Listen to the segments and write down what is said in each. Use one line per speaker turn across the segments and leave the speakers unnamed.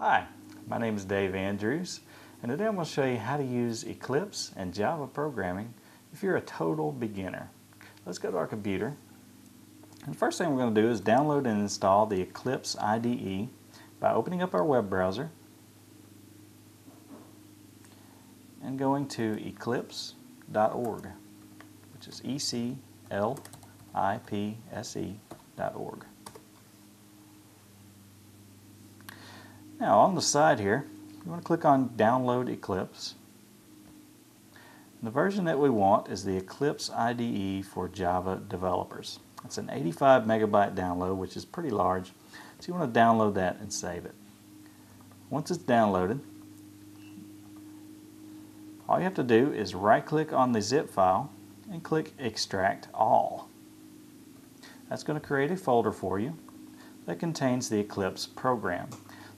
Hi, my name is Dave Andrews and today I'm going to show you how to use Eclipse and Java programming if you're a total beginner. Let's go to our computer and the first thing we're going to do is download and install the Eclipse IDE by opening up our web browser and going to eclipse.org which is E-C-L-I-P-S-E.org. Now on the side here, you want to click on Download Eclipse. And the version that we want is the Eclipse IDE for Java developers. It's an 85 megabyte download, which is pretty large. So you want to download that and save it. Once it's downloaded, all you have to do is right click on the zip file and click Extract All. That's going to create a folder for you that contains the Eclipse program.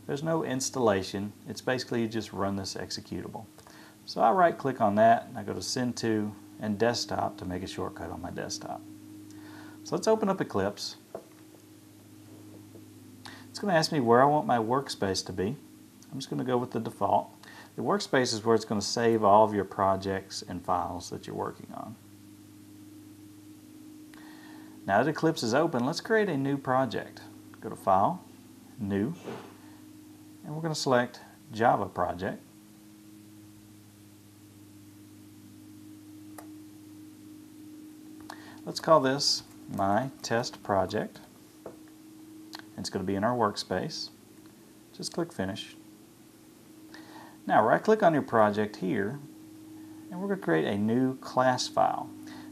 There's no installation. It's basically you just run this executable. So I right click on that and I go to send to and desktop to make a shortcut on my desktop. So let's open up Eclipse. It's going to ask me where I want my workspace to be. I'm just going to go with the default. The workspace is where it's going to save all of your projects and files that you're working on. Now that Eclipse is open, let's create a new project. Go to File, New, and we're going to select Java project. Let's call this my test project. It's going to be in our workspace. Just click finish. Now right click on your project here and we're going to create a new class file.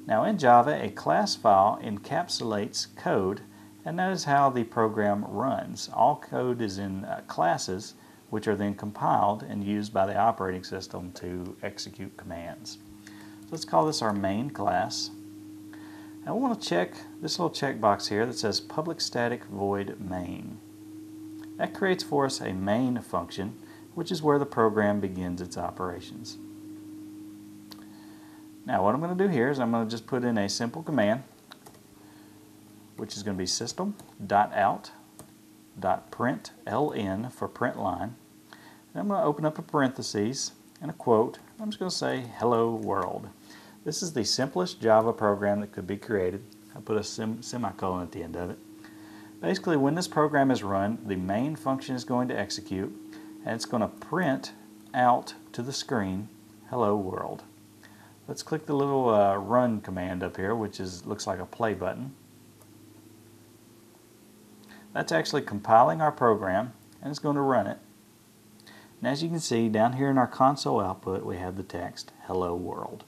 Now in Java a class file encapsulates code and that is how the program runs. All code is in uh, classes which are then compiled and used by the operating system to execute commands. So let's call this our main class. We want to check this little checkbox here that says public static void main. That creates for us a main function which is where the program begins its operations. Now what I'm going to do here is I'm going to just put in a simple command which is going to be system.out.println for print line. And I'm going to open up a parenthesis and a quote. I'm just going to say hello world. This is the simplest Java program that could be created. I put a sem semicolon at the end of it. Basically when this program is run the main function is going to execute and it's going to print out to the screen hello world. Let's click the little uh, run command up here which is looks like a play button that's actually compiling our program and it's going to run it. And as you can see down here in our console output we have the text Hello World.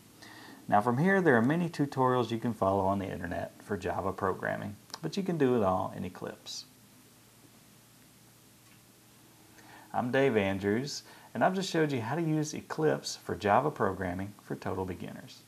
Now from here there are many tutorials you can follow on the internet for Java programming, but you can do it all in Eclipse. I'm Dave Andrews and I've just showed you how to use Eclipse for Java programming for total beginners.